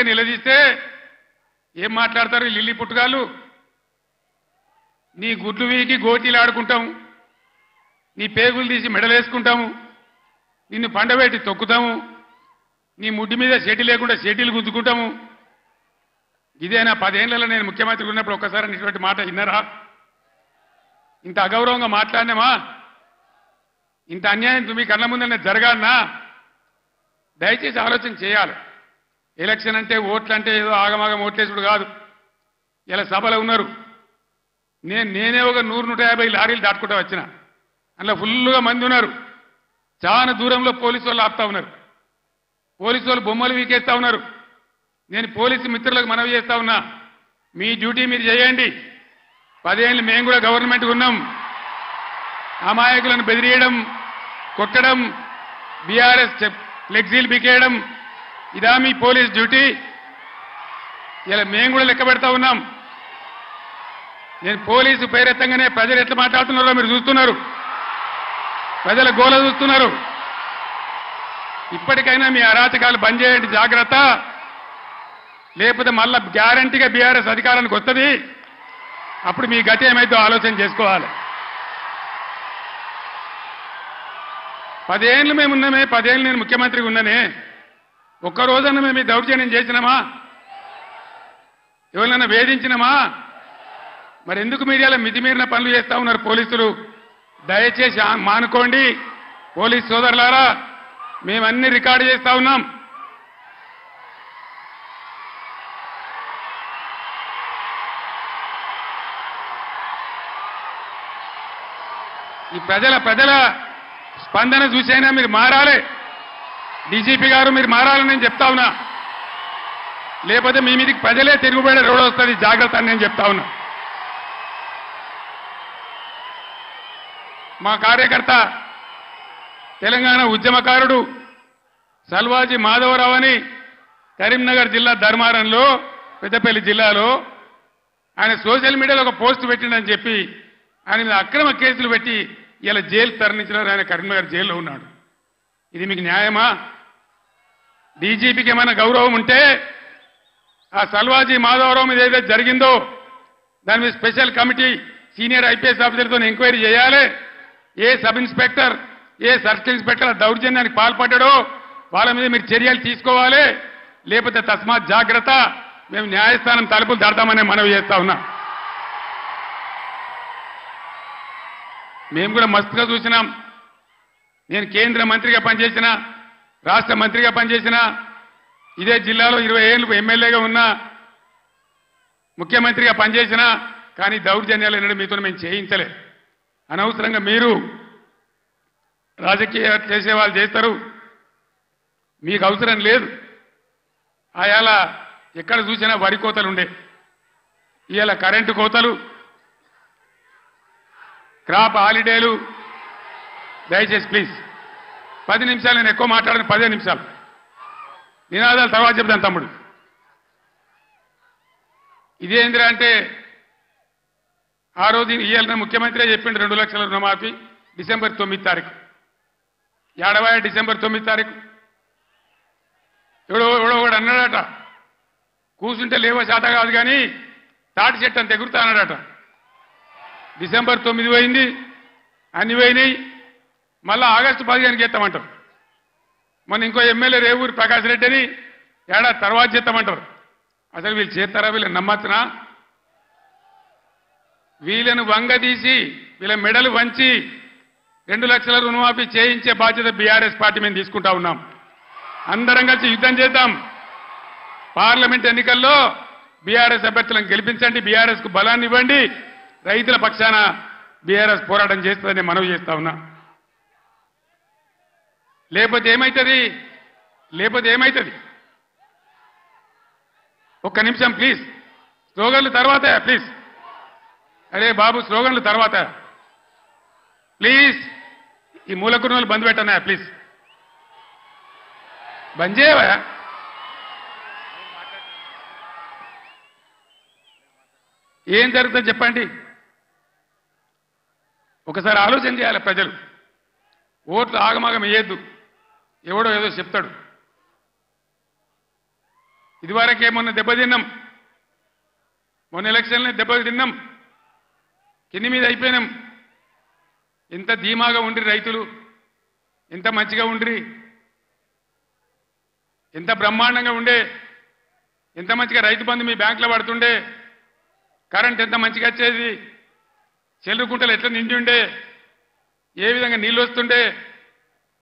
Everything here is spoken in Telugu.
గట్టిగా నిలదీస్తే ఏం మాట్లాడతారు లిల్లీ పుట్టుగాలు నీ గుడ్లు వీకి గోటీలు ఆడుకుంటాము నీ పేగులు తీసి మెడలేసుకుంటాము. నిన్ను పండబెట్టి తొక్కుతాము. నీ ముడ్డి మీద షెటిల్ లేకుండా షెటీలు గుద్దుకుంటాము. ఇదేనా పదేళ్ళలో నేను ముఖ్యమంత్రి ఉన్నప్పుడు ఒక్కసారి ఇటువంటి మాట విన్నారా? ఇంత అగౌరవంగా మాట్లాడినామా? ఇంత అన్యాయం మీ కళ్ళ ముందనే జరగాలన్నా దయచేసి ఆలోచన చేయాలి. ఎలక్షన్ అంటే ఓట్లు అంటే ఏదో ఆగమాగం ఓట్లేసుడు కాదు. ఇలా సభలో ఉన్నారు. నేను నేనే ఒక నూరు నూట యాభై లారీలు దాటుకుంటూ వచ్చిన. అందులో ఫుల్గా మంది ఉన్నారు. చాలా దూరంలో పోలీసు వాళ్ళు ఆపుతా ఉన్నారు. పోలీసు వాళ్ళు బొమ్మలు వీకేస్తా ఉన్నారు. నేను పోలీసు మిత్రులకు మనవి చేస్తా ఉన్నా. మీ డ్యూటీ మీరు చేయండి. పదేళ్ళు మేము కూడా గవర్నమెంట్ ఉన్నాం. అమాయకులను బెదిరియడం కొట్టడం బీఆర్ఎస్ ఫ్లెక్సీలు బికేయడం ఇదా మీ పోలీస్ డ్యూటీ. ఇలా మేము కూడా లెక్క పెడతా ఉన్నాం. నేను పోలీసు పేరెత్తంగానే ప్రజలు ఎట్లా మాట్లాడుతున్నారో మీరు చూస్తున్నారు. ప్రజల గోల చూస్తున్నారు. ఇప్పటికైనా మీ అరాచకాలు బంద్ చేయండి జాగ్రత్త. లేకపోతే మళ్ళా గ్యారంటీగా బీఆర్ఎస్ అధికారానికి వస్తుంది. అప్పుడు మీ గతి ఏమైతే ఆలోచన చేసుకోవాలి. పదేళ్ళు మేమున్నామే పదేళ్ళు నేను ముఖ్యమంత్రిగా ఉన్నానే. ఒక్క రోజన్నా మేము దౌర్జన్యం చేసినామా? ఎవరినైనా వేధించినమా? మరి ఎందుకు మీడియాలో మితిమీరిన పనులు చేస్తా ఉన్నారు పోలీసులు? దయచేసి మానుకోండి. పోలీస్ సోదరులారా మేమన్నీ రికార్డు చేస్తా ఉన్నాం. ఈ ప్రజల ప్రజల స్పందన చూసైనా మీరు మారాలి. డీజీపీ గారు మీరు మారాలని నేను చెప్తా ఉన్నా. లేకపోతే మీ మీదకి ప్రజలే తిరుగుబడే రోడ్ వస్తుంది జాగ్రత్త అని నేను చెప్తా ఉన్నా. మా కార్యకర్త తెలంగాణ ఉద్యమకారుడు సల్వాజీ మాధవరావు అని కరీంనగర్ జిల్లా ధర్మారంలో పెద్దపల్లి జిల్లాలో ఆయన సోషల్ మీడియాలో ఒక పోస్ట్ పెట్టిండని చెప్పి ఆయన మీద అక్రమ కేసులు పెట్టి ఇలా జైలు తరలించినారు. ఆయన కరీంనగర్ జైల్లో ఉన్నాడు. ఇది మీకు న్యాయమా? డీజీపీకి ఏమైనా గౌరవం ఉంటే ఆ సల్వాజీ మాధవరావు మీద ఏదైతే జరిగిందో దాని మీద స్పెషల్ కమిటీ సీనియర్ ఐపీఎస్ ఆఫీసర్తో ఎంక్వైరీ చేయాలి. ఏ సబ్ ఇన్స్పెక్టర్ ఏ సర్కిల్ ఇన్స్పెక్టర్ దౌర్జన్యానికి పాల్పడ్డాడో వాళ్ళ మీద మీరు చర్యలు తీసుకోవాలి. లేకపోతే తస్మాత్ జాగ్రత్త మేము న్యాయస్థానం తలుపులు దాడదామనే మనవి చేస్తా ఉన్నా. మేము కూడా మస్తుగా చూసినాం. నేను కేంద్ర మంత్రిగా పనిచేసిన రాష్ట్ర మంత్రిగా పనిచేసిన ఇదే జిల్లాలో ఇరవై ఏళ్ళు ఎమ్మెల్యేగా ఉన్న ముఖ్యమంత్రిగా పనిచేసిన కానీ దౌర్జన్యాలు ఎన్నడూ మీతో మేము చేయించలే అనవసరంగా మీరు రాజకీయ చేసే వాళ్ళు చేస్తారు. మీకు అవసరం లేదు. ఆయాల ఎక్కడ చూసినా వరి కోతలు ఉండే. ఇవాళ కరెంటు కోతలు క్రాప్ హాలిడేలు. దయచేసి ప్లీజ్. పది నిమిషాలు నేను ఎక్కువ మాట్లాడను పదే నిమిషాలు. నినాదాలు తర్వాత చెప్తాను తమ్ముడు. ఇదేంద్ర అంటే ఆ రోజు ఇయ్యాలని ముఖ్యమంత్రి చెప్పిండు రెండు లక్షల రుణమాఫీ డిసెంబర్ తొమ్మిది తారీఖు. ఏడవ డిసెంబర్ తొమ్మిది తారీఖు? ఎవడో ఎవడో ఒకడు అన్నాడట కూర్చుంటే లేవో శాత కాదు కానీ తాటి చెట్టు అంత ఎగురుతా అన్నాడట. డిసెంబర్ తొమ్మిది పోయింది అన్ని పోయినాయి మళ్ళా ఆగస్టు పదిహేనుకి చేస్తామంటారు మన ఇంకో ఎమ్మెల్యే రేవూరి ప్రకాష్ రెడ్డి అని ఏడాది తర్వాత చేస్తామంటారు అసలు వీళ్ళు చేస్తారా వీళ్ళని నమ్మచ్చునా? వీళ్ళను వంగదీసి వీళ్ళ మెడలు వంచి రెండు లక్షల రుణమాఫీ చేయించే బాధ్యత బీఆర్ఎస్ పార్టీ మేము తీసుకుంటా ఉన్నాం. అందరం కలిసి యుద్ధం చేద్దాం. పార్లమెంట్ ఎన్నికల్లో బీఆర్ఎస్ అభ్యర్థులను గెలిపించండి బీఆర్ఎస్కు బలాన్ని ఇవ్వండి. రైతుల పక్షాన బీఆర్ఎస్ పోరాటం చేస్తుందని మనవి చేస్తా ఉన్నా. లేకపోతే ఏమవుతుంది లేకపోతే ఏమవుతుంది ఒక్క నిమిషం ప్లీజ్ స్లోగన్లు తర్వాత ప్లీజ్ అరే బాబు స్లోగన్లు తర్వాత. ప్లీజ్ ఈ మూలకురులు బంద్ పెట్టనా ప్లీజ్ బంద్ చేయవా? ఏం జరుగుతుంది చెప్పండి? ఒకసారి ఆలోచన చేయాలి ప్రజలు. ఓట్లు ఆగమాగం వేయద్దు. ఎవడో ఏదో చెప్తాడు. ఇదివరకే మొన్న దెబ్బతిన్నాం. మొన్న ఎలక్షన్ దెబ్బలు తిన్నాం కింది మీద అయిపోయినాం. ఎంత ధీమాగా ఉండ్రి రైతులు ఎంత మంచిగా ఉండ్రి ఎంత బ్రహ్మాండంగా ఉండే ఎంత మంచిగా రైతు బంధు మీ బ్యాంకులో పడుతుండే కరెంట్ ఎంత మంచిగా వచ్చేది చెల్లు గుంటలు ఎట్లా నిండి ఉండే ఏ విధంగా నీళ్ళు వస్తుండే